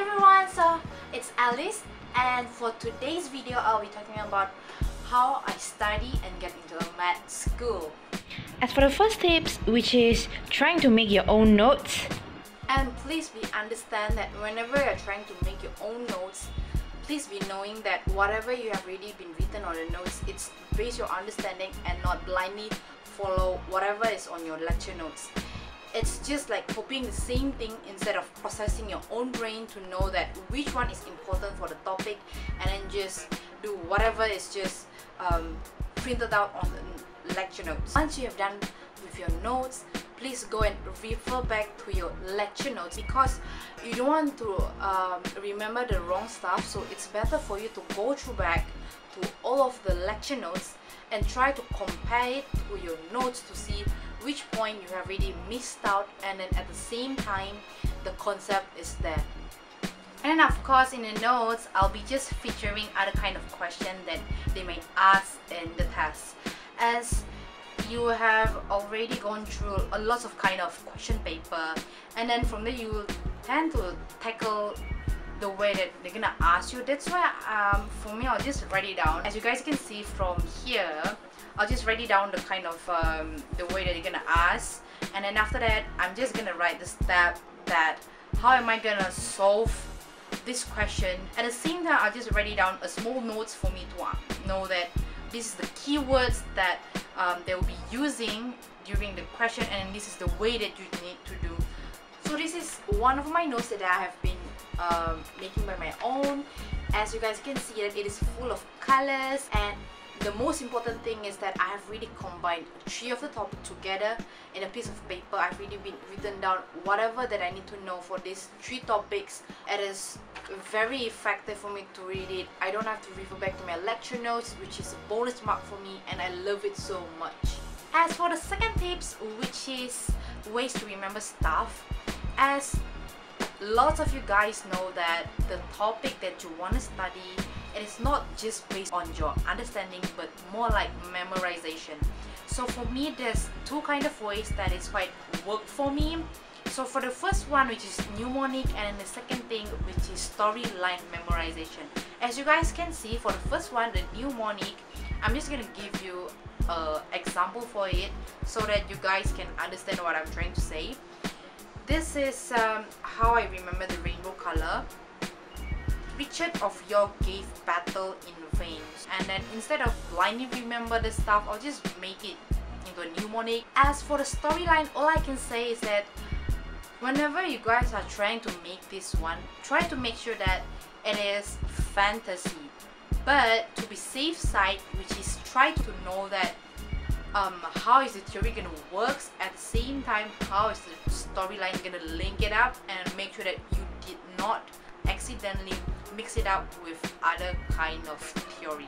everyone, so it's Alice and for today's video I'll be talking about how I study and get into a med school. As for the first tips, which is trying to make your own notes, And please be understand that whenever you're trying to make your own notes, please be knowing that whatever you have already been written on the notes, it's based your understanding and not blindly follow whatever is on your lecture notes. It's just like copying the same thing instead of processing your own brain to know that which one is important for the topic and then just do whatever is just um, printed out on the lecture notes. Once you have done with your notes, please go and refer back to your lecture notes because you don't want to um, remember the wrong stuff so it's better for you to go through back to all of the lecture notes and try to compare it to your notes to see which point you have really missed out and then at the same time the concept is there. And then of course in the notes I'll be just featuring other kind of question that they may ask in the test. As you have already gone through a lot of kind of question paper and then from there you will tend to tackle the way that they're gonna ask you. That's why um, for me I'll just write it down. As you guys can see from here I'll just write it down the kind of um, the way that they're gonna ask. And then after that I'm just gonna write the step that how am I gonna solve this question? At the same time I'll just write it down a small notes for me to uh, know that this is the keywords that um, they will be using during the question and this is the way that you need to do. So this is one of my notes that I have been um, making by my own as you guys can see that it is full of colors and the most important thing is that I have really combined three of the topics together in a piece of paper. I've really been written down whatever that I need to know for these three topics. It is very effective for me to read it. I don't have to refer back to my lecture notes, which is a bonus mark for me, and I love it so much. As for the second tips, which is ways to remember stuff, as lots of you guys know that the topic that you want to study it is not just based on your understanding but more like memorization. So for me there's two kind of ways that is quite work for me. So for the first one which is mnemonic and the second thing which is storyline memorization. As you guys can see for the first one the mnemonic i'm just gonna give you a example for it so that you guys can understand what i'm trying to say this is um, how I remember the rainbow color. Richard of York gave battle in vain. And then instead of blindly remember the stuff, I'll just make it into a mnemonic. As for the storyline, all I can say is that whenever you guys are trying to make this one, try to make sure that it is fantasy. But to be safe side, which is try to know that um, how is the theory gonna works at the same time how is the storyline gonna link it up and make sure that you did not accidentally mix it up with other kind of theory.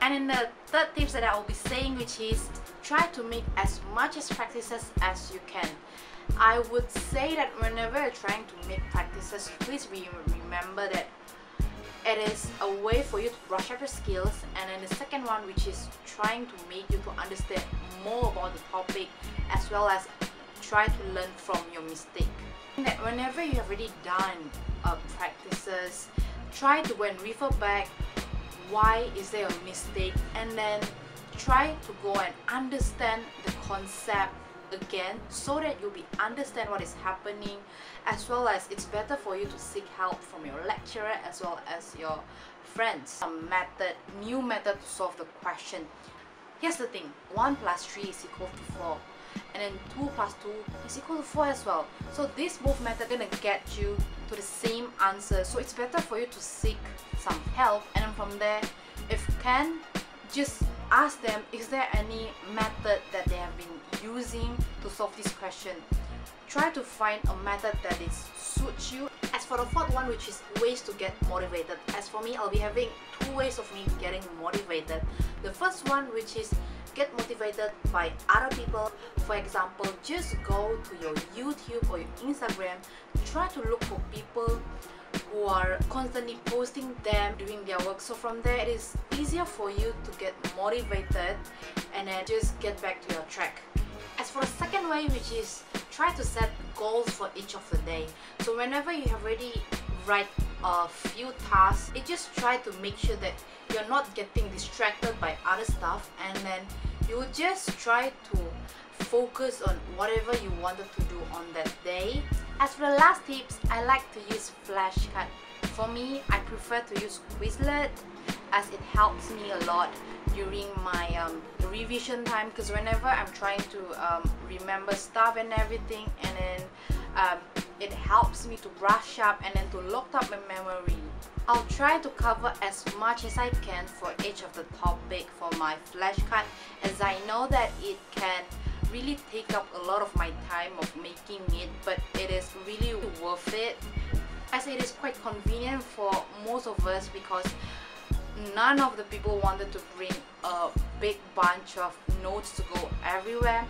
And then the third tips that I will be saying which is try to make as much as practices as you can. I would say that whenever you're trying to make practices please re remember that it is a way for you to brush up your skills and then the second one which is trying to make you to understand more about the topic as well as try to learn from your mistake. That whenever you have already done uh, practices try to when refer back why is there a mistake and then try to go and understand the concept again so that you'll be understand what is happening as well as it's better for you to seek help from your lecturer as well as your friends. Some method new method to solve the question. Here's the thing 1 plus 3 is equal to 4 and then 2 plus 2 is equal to 4 as well. So this both method gonna get you to the same answer. So it's better for you to seek some help and then from there if can just ask them is there any method that they have been using to solve this question? Try to find a method that is suits you. As for the fourth one which is ways to get motivated as for me i'll be having two ways of me getting motivated. The first one which is get motivated by other people. For example just go to your youtube or your instagram try to look for people who are constantly posting them doing their work. So from there it is easier for you to get motivated and then just get back to your track. As for the second way which is try to set goals for each of the day. So whenever you have already write a few tasks it just try to make sure that you're not getting distracted by other stuff. And then you just try to focus on whatever you wanted to do on that day. As for the last tips i like to use flashcard. For me i prefer to use quizlet as it helps me a lot during my um, revision time because whenever i'm trying to um, remember stuff and everything and then um, it helps me to brush up and then to lock up my memory I'll try to cover as much as I can for each of the topic for my flashcard as I know that it can really take up a lot of my time of making it but it is really worth it. As it is quite convenient for most of us because none of the people wanted to bring a big bunch of notes to go everywhere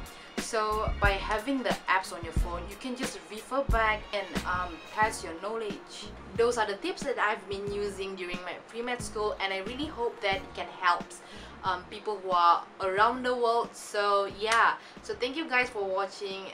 so by having the apps on your phone you can just refer back and um, test your knowledge. Those are the tips that I've been using during my pre-med school and I really hope that it can help um, people who are around the world. So yeah. So thank you guys for watching